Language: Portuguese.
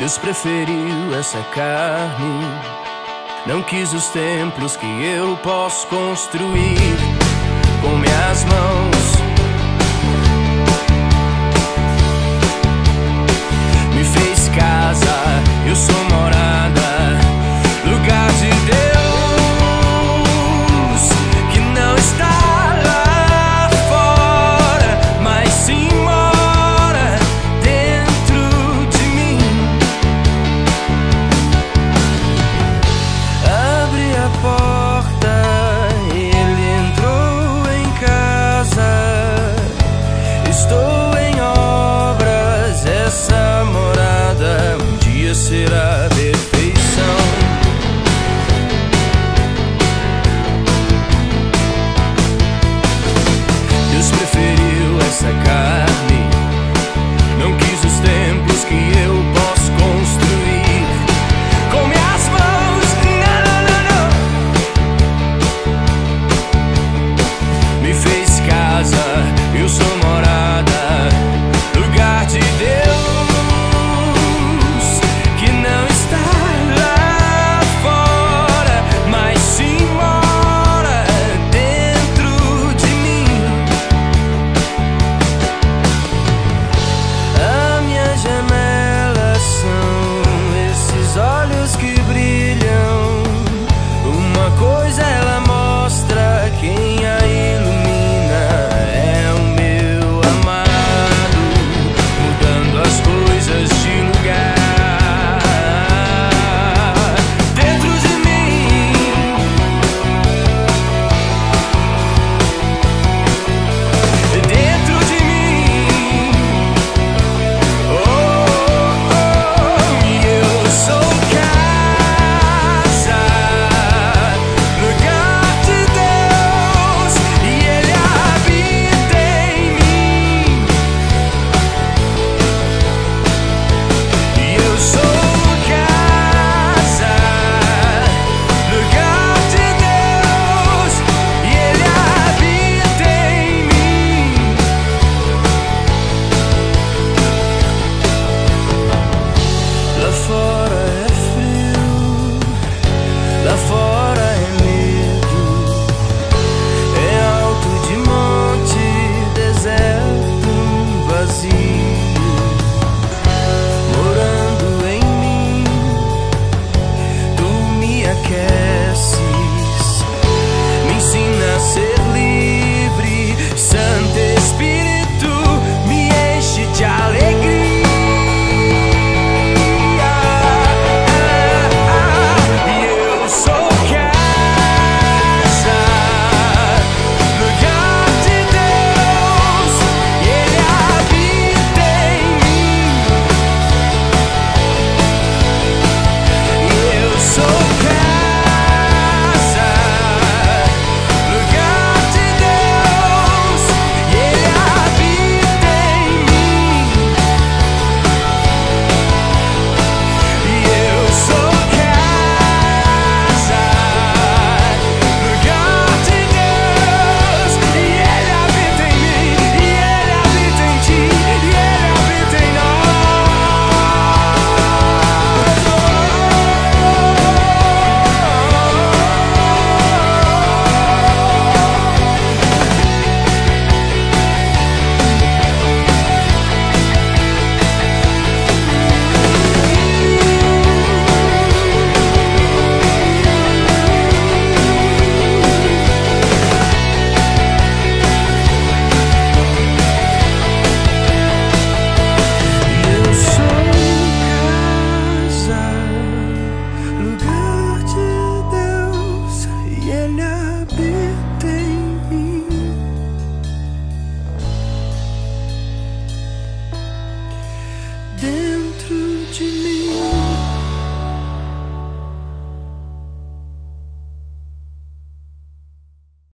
Deus preferiu essa carne. Não quis os templos que eu posso construir.